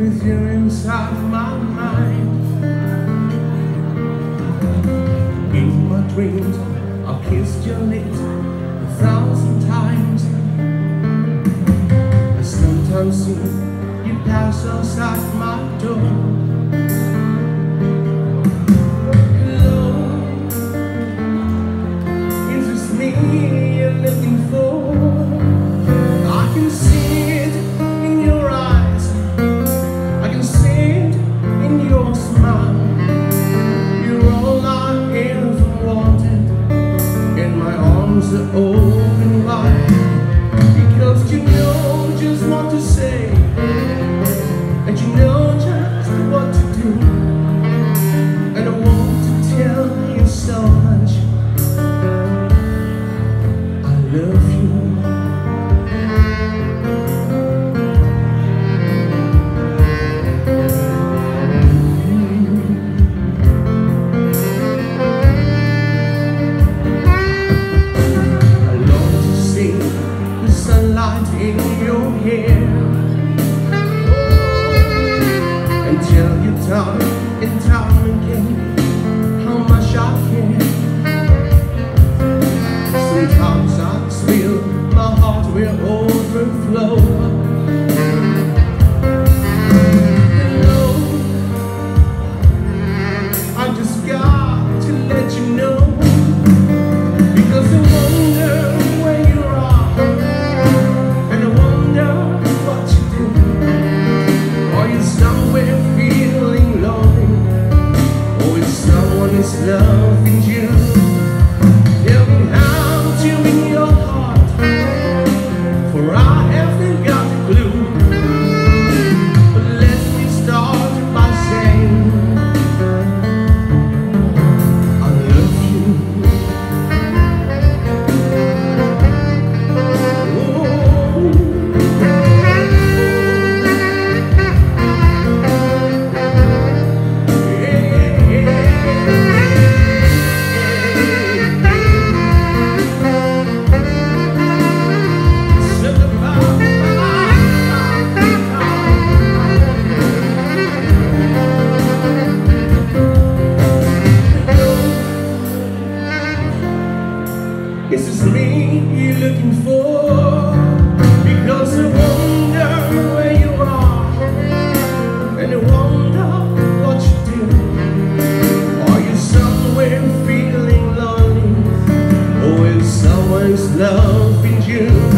with you inside my mind. In my dreams. I kissed your lips a thousand times. I sometimes down so soft my sunlight in your hair. Until you tell me and tell again How much I care. Sometimes I feel my heart will overflow. ago Is this me you're looking for? Because I wonder where you are And I wonder what you do Are you somewhere feeling lonely? Or is someone's loving you?